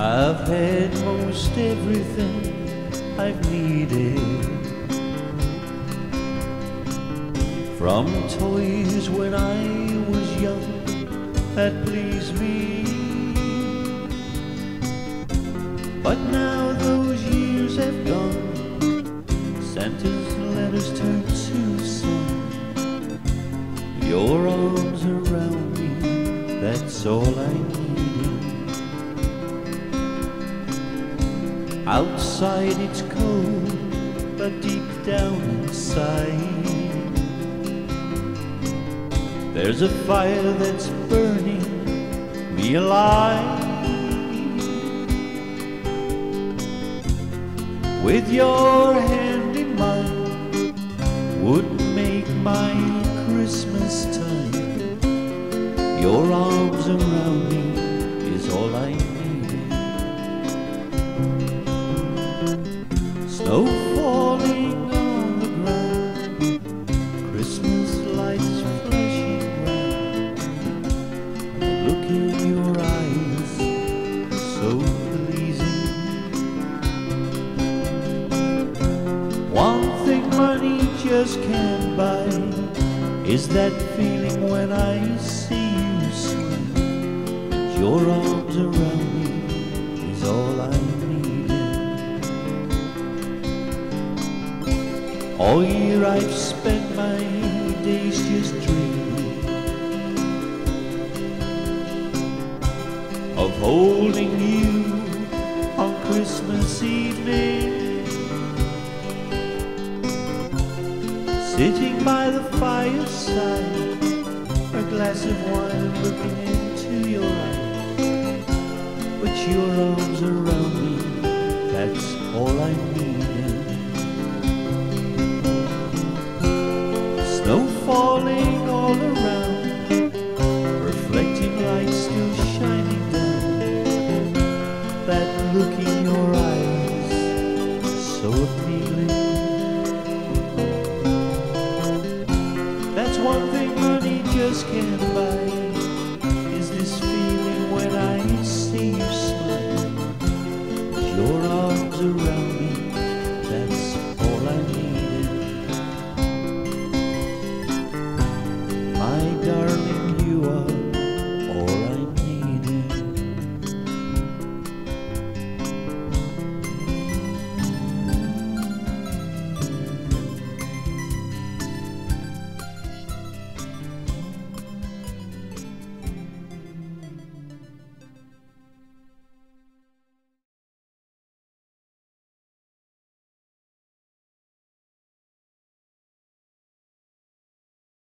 I've had most everything I've needed. From toys when I was young that pleased me. But now those years have gone, Santa's letters turn to sun. Your arms around me, that's all I needed. Outside it's cold, but deep down inside, there's a fire that's burning me alive. With your hand in mine, would make my Christmas time. Your arms around me look in your eyes, so pleasing. One thing money just can't buy is that feeling when I see you smile. Your arms around me is all I need. All year I've spent my days just dreaming of holding you on Christmas evening. Sitting by the fireside, a glass of wine looking into your eyes. But your arms around me, that's all I needed. Snow falling all around, look in your eyes so appealing. That's one thing money just can't buy. Is this feeling when I see you smile? Your arms around.